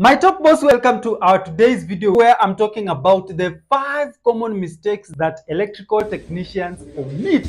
My top boss, welcome to our today's video where I'm talking about the five common mistakes that electrical technicians omit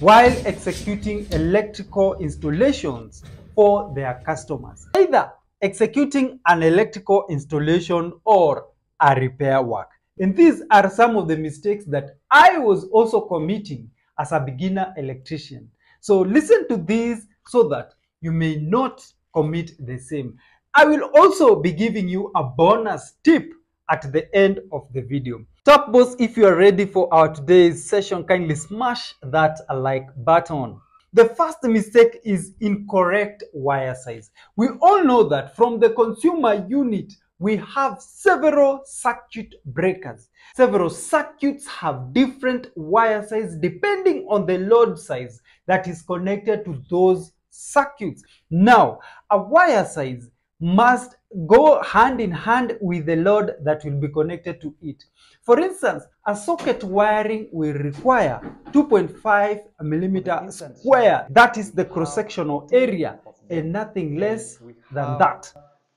while executing electrical installations for their customers. Either executing an electrical installation or a repair work. And these are some of the mistakes that I was also committing as a beginner electrician. So listen to these so that you may not commit the same. I will also be giving you a bonus tip at the end of the video. Top boss, if you are ready for our today's session, kindly smash that like button. The first mistake is incorrect wire size. We all know that from the consumer unit, we have several circuit breakers. Several circuits have different wire size depending on the load size that is connected to those circuits. Now, a wire size must go hand in hand with the load that will be connected to it. For instance, a socket wiring will require 2.5 millimeter square. That is the cross-sectional area and nothing less than that.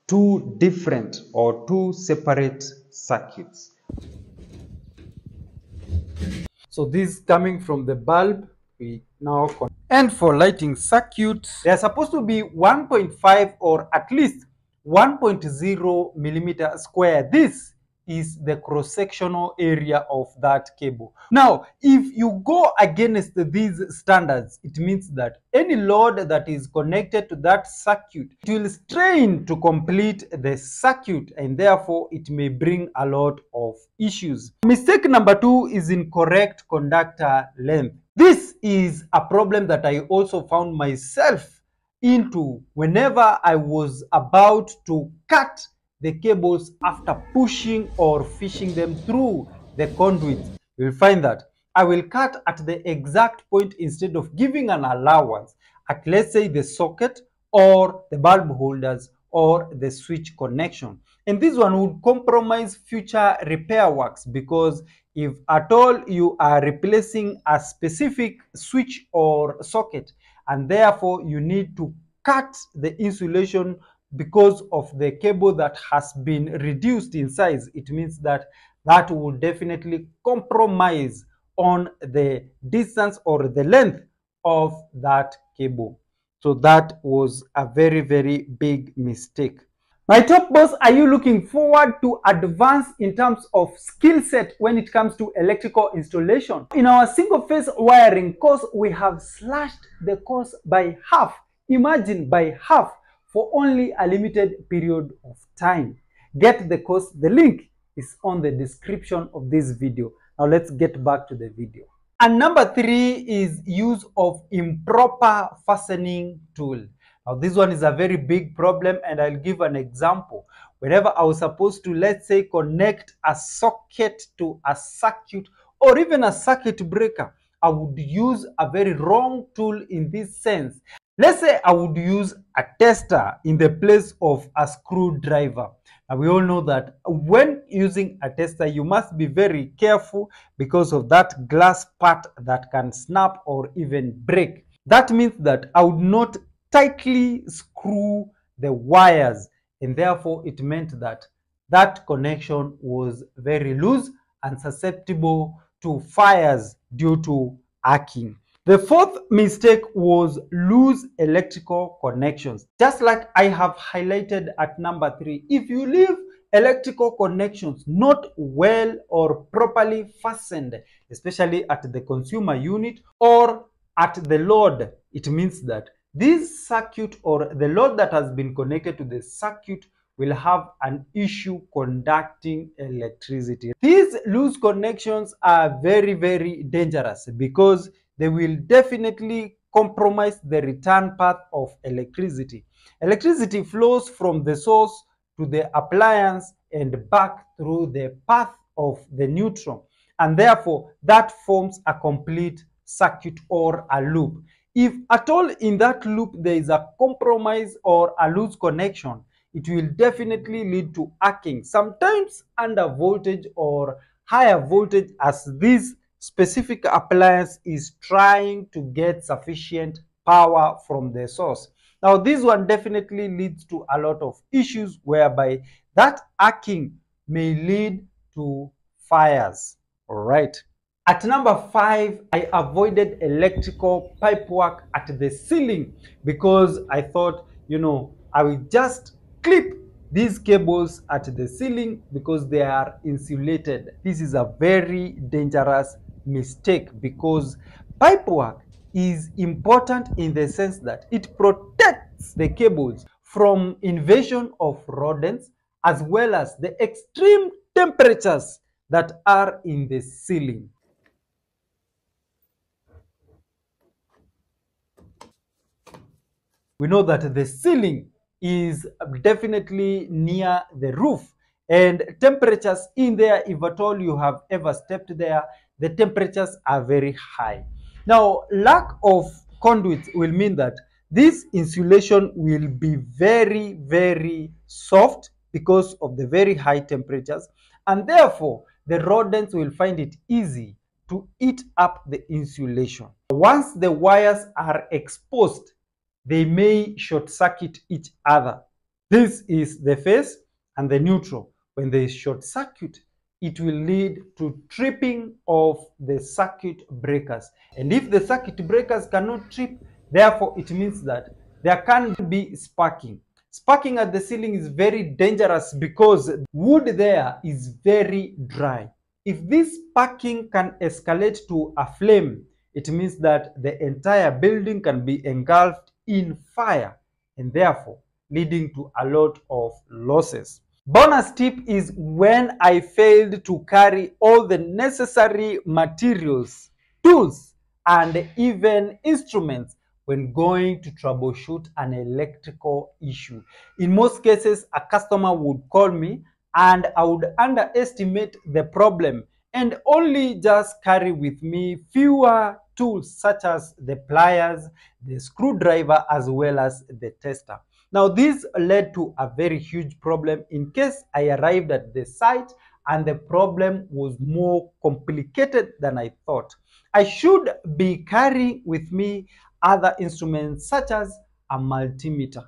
Two different or two separate circuits. So this coming from the bulb, we now and for lighting circuits, they are supposed to be 1.5 or at least 1.0 millimeter square. This is the cross-sectional area of that cable. Now, if you go against these standards, it means that any load that is connected to that circuit, it will strain to complete the circuit and therefore it may bring a lot of issues. Mistake number two is incorrect conductor length. This is a problem that I also found myself into whenever I was about to cut the cables after pushing or fishing them through the conduit. You'll find that I will cut at the exact point instead of giving an allowance at let's say the socket or the bulb holders or the switch connection. And this one would compromise future repair works because if at all you are replacing a specific switch or socket and therefore you need to cut the insulation because of the cable that has been reduced in size. It means that that will definitely compromise on the distance or the length of that cable. So that was a very very big mistake my top boss are you looking forward to advance in terms of skill set when it comes to electrical installation in our single phase wiring course we have slashed the course by half imagine by half for only a limited period of time. Get the course, the link is on the description of this video. Now let's get back to the video. And number three is use of improper fastening tool. Now this one is a very big problem and I'll give an example. Whenever I was supposed to, let's say, connect a socket to a circuit or even a circuit breaker, I would use a very wrong tool in this sense. Let's say I would use a tester in the place of a screwdriver. And we all know that when using a tester, you must be very careful because of that glass part that can snap or even break. That means that I would not tightly screw the wires and therefore it meant that that connection was very loose and susceptible to fires due to arcing. The fourth mistake was loose electrical connections. Just like I have highlighted at number three, if you leave electrical connections not well or properly fastened, especially at the consumer unit or at the load, it means that this circuit or the load that has been connected to the circuit will have an issue conducting electricity. These loose connections are very, very dangerous because they will definitely compromise the return path of electricity. Electricity flows from the source to the appliance and back through the path of the neutral and therefore that forms a complete circuit or a loop. If at all in that loop there is a compromise or a loose connection, it will definitely lead to arcing, sometimes under voltage or higher voltage as this specific appliance is trying to get sufficient power from the source. Now, this one definitely leads to a lot of issues whereby that arcing may lead to fires. All right. At number five, I avoided electrical pipework at the ceiling because I thought, you know, I will just clip these cables at the ceiling because they are insulated. This is a very dangerous mistake because pipework is important in the sense that it protects the cables from invasion of rodents as well as the extreme temperatures that are in the ceiling. We know that the ceiling is definitely near the roof and temperatures in there, if at all you have ever stepped there, the temperatures are very high. Now, lack of conduits will mean that this insulation will be very, very soft because of the very high temperatures and therefore the rodents will find it easy to eat up the insulation. Once the wires are exposed, they may short circuit each other. This is the phase and the neutral. When they short circuit, it will lead to tripping of the circuit breakers. And if the circuit breakers cannot trip, therefore it means that there can be sparking. Sparking at the ceiling is very dangerous because wood there is very dry. If this sparking can escalate to a flame, it means that the entire building can be engulfed in fire and therefore leading to a lot of losses. Bonus tip is when I failed to carry all the necessary materials, tools, and even instruments when going to troubleshoot an electrical issue. In most cases, a customer would call me and I would underestimate the problem and only just carry with me fewer tools such as the pliers, the screwdriver, as well as the tester. Now, this led to a very huge problem in case I arrived at the site and the problem was more complicated than I thought. I should be carrying with me other instruments such as a multimeter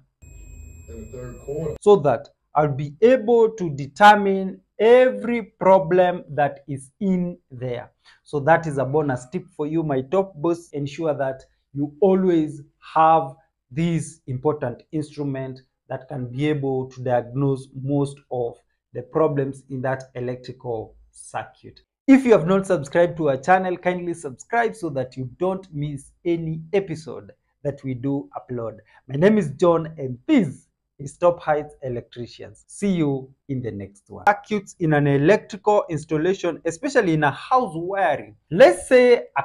so that I'll be able to determine every problem that is in there. So that is a bonus tip for you, my top boss. Ensure that you always have this important instrument that can be able to diagnose most of the problems in that electrical circuit. If you have not subscribed to our channel, kindly subscribe so that you don't miss any episode that we do upload. My name is John and this is Top Heights Electricians. See you in the next one. Circuits in an electrical installation, especially in a house wiring. Let's say a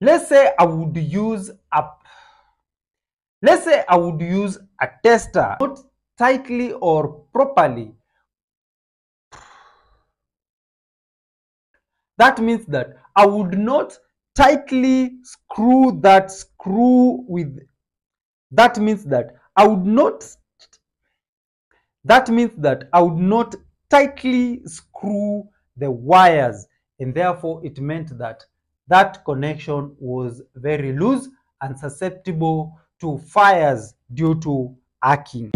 let's say I would use a let's say I would use a tester not tightly or properly that means that I would not tightly screw that screw with that means that I would not that means that I would not tightly screw the wires and therefore it meant that that connection was very loose and susceptible to fires due to arcing.